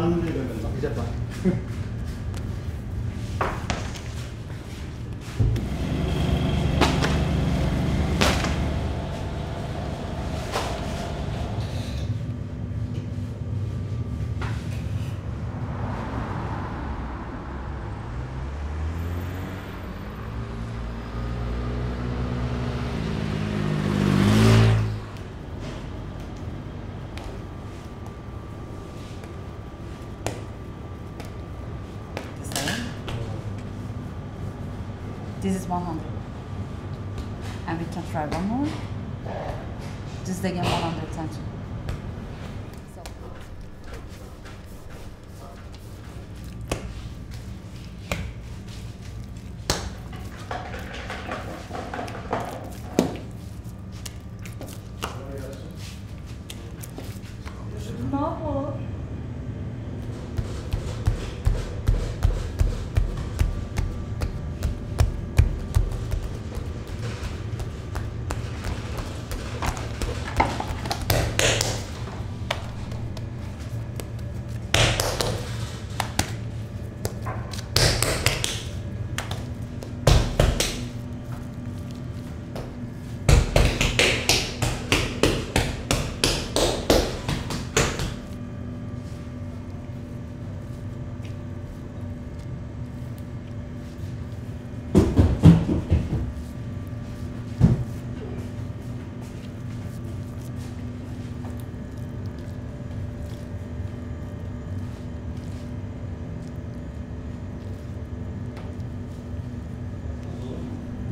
가는 데 되면 막 이제 봐. This is 100. And we can try one more. This is again 110. So,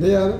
Ne yani?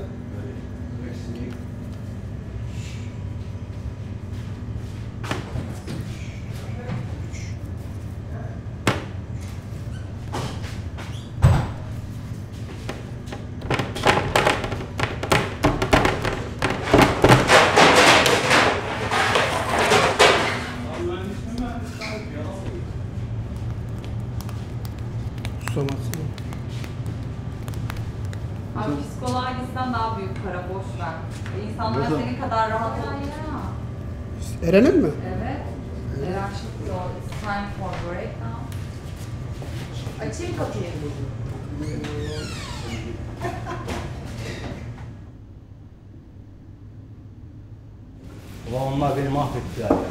Eren'in mi? Evet. Merak so it's time for break now. Açayım kapıyı. Ulan onlar beni mahvettiler ya.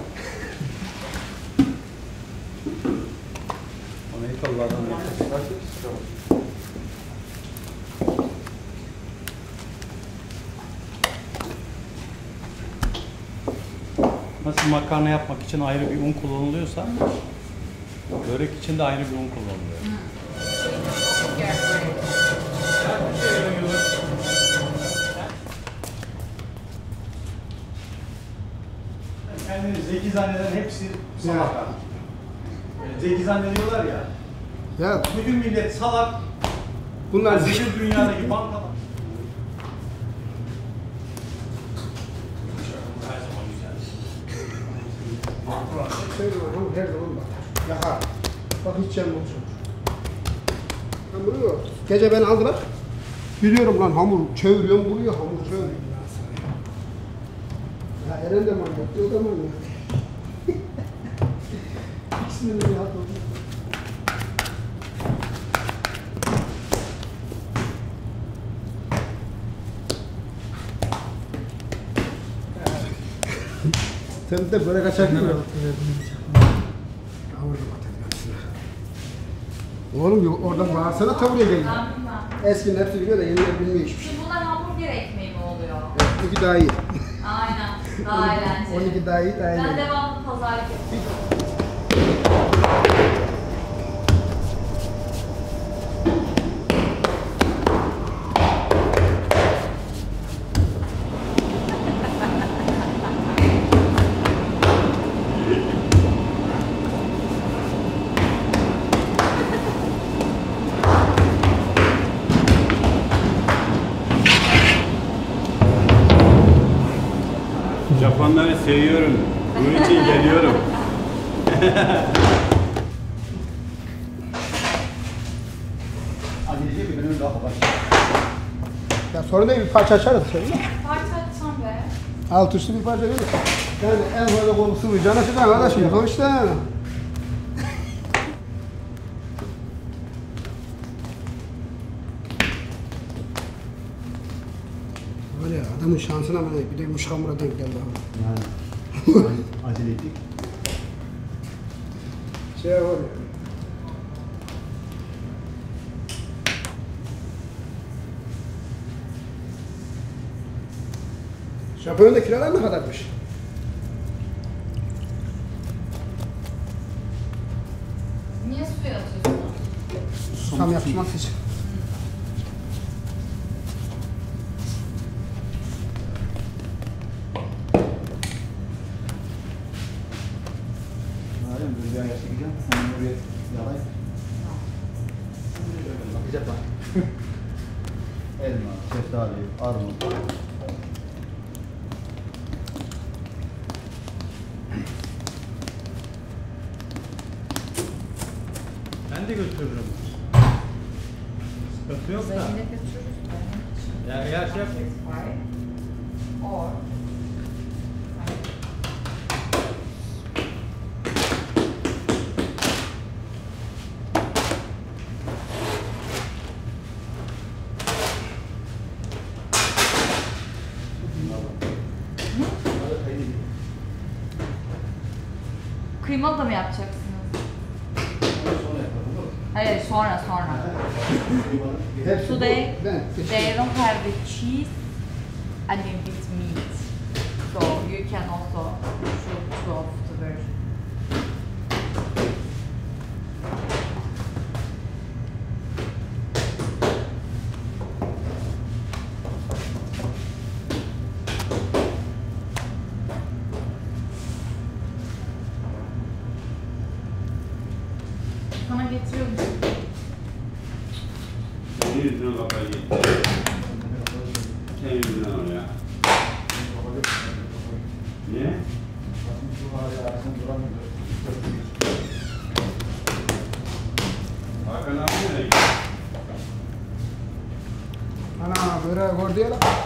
Amerikalılardan nefes Nasıl makarna yapmak için ayrı bir un kullanılıyorsa börek için de ayrı bir un kullanılıyor. Kendini zeki zanneden hepsi salak. Zeki zannediyorlar ya. Ya Bütün millet salak. bunlar Bütün dünyadaki bankalar. Zaman bak. Hiç yanmamış olur. Hamuru Gece beni aldılar. Biliyorum lan hamur çeviriyorum vuruyor hamur çeviriyor. Ya Eren de manyak, o da manyak. İkisinin de rahat oldu. Sen de böyle kaçak gibi. Oğlum yok oradan bağırsana. Ben bilmem. Eskinin hepsi biliyor da yeniler bilmiyor hiçbir şey. Şimdi bunlar hamburger ekmeği mi oluyor? Evet, 12 daha iyi. Aynen. Daha eğlenceli. 12 daha iyi, daha Ben eğlenceli. devamlı pazarlık yapıyorum. Anneciğim benim daha var. Ya sonra da bir parça açarız şöyle. Parça açsam be. Alt üstü bir parça verir. Yani en fazla kolu sıvayacağına çıkan kardeşim yapalım işte. Böyle adamın şansına bile bir de muşamura denk geldi abi. Yani. Acele ettik. Şey var ya. Japonya'da kiralar ne kadarmış? Niye suya atıyorsun? Susam yapışması için. Elma, şeftali, armut. Ben de götürürüm. Sıkıntı yok da. Ya eğer şey yap. Kıymalı da mı yapacaksınız? Hey, Swana, Swana. Today, they don't have the cheese and it's meat. So you can also choose to of the version. Sana getiriyorum. Senin yüzüne kafayı gitti. Senin yüzünden oraya. Niye? Hakan abi nereye gitti? Ana böyle gördü ya lan.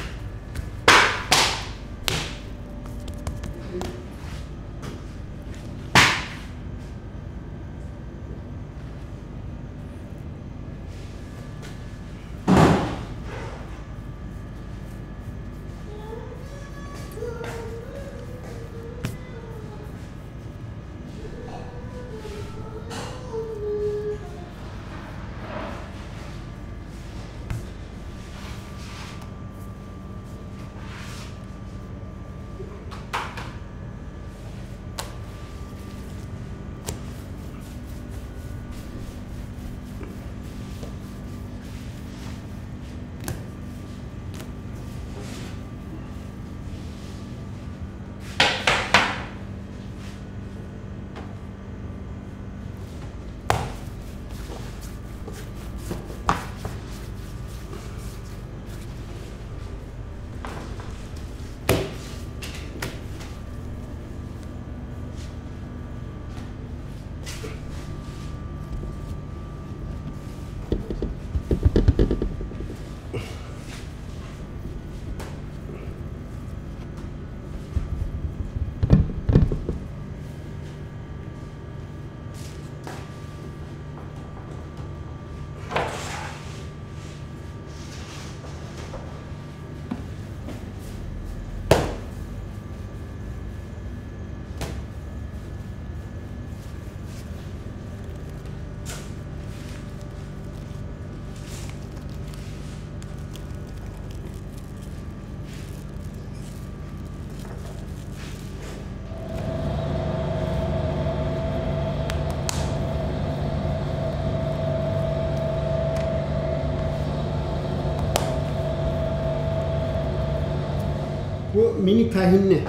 Mini tahinli.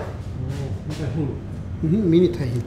Hı hı, mini tahin.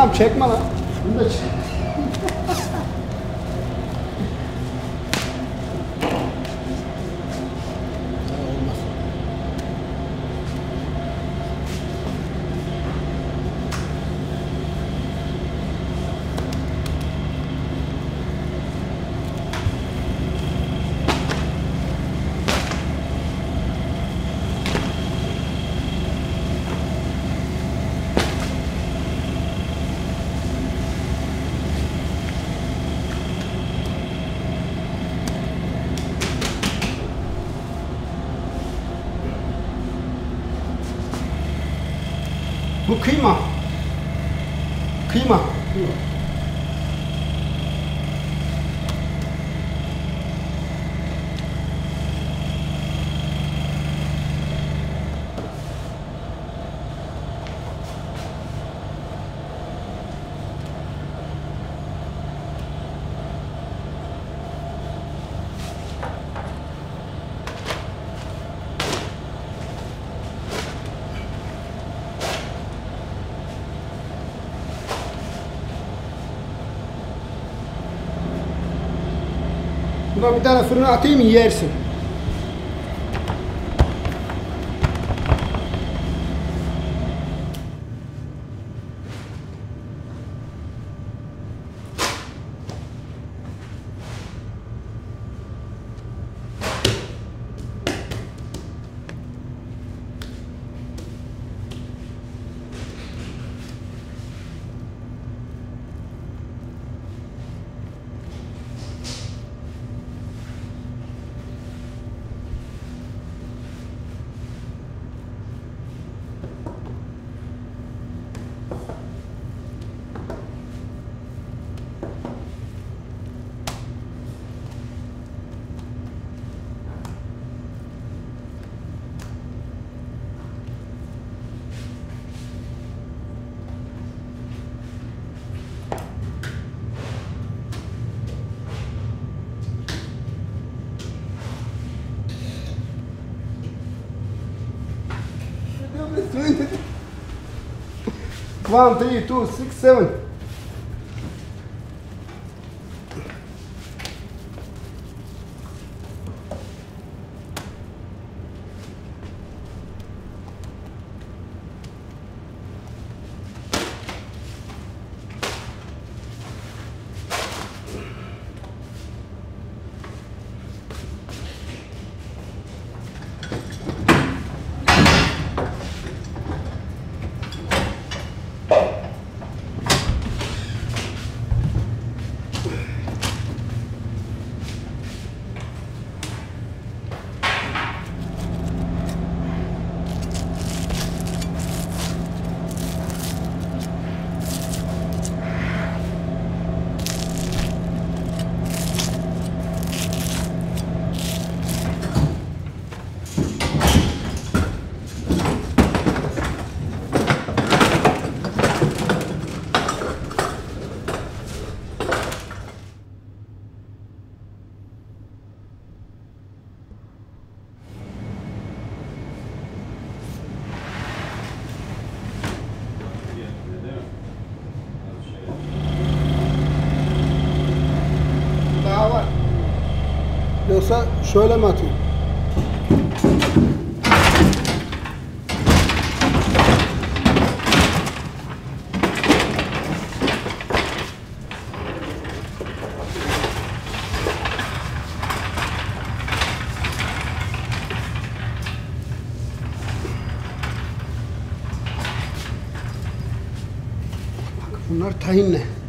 Anam çekme lan. Bunu da çek. 可以吗？可以吗？可以。Buna bir tane fırına atayım yersin. One, three, two, six, seven. yoksa şöyle mi atayım? Bunlar tahinle.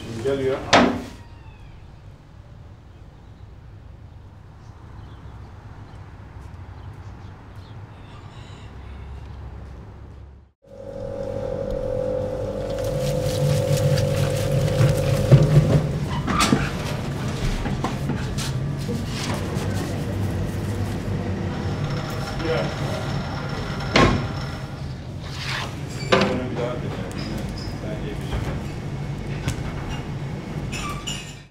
Arada bilmişim geliyor.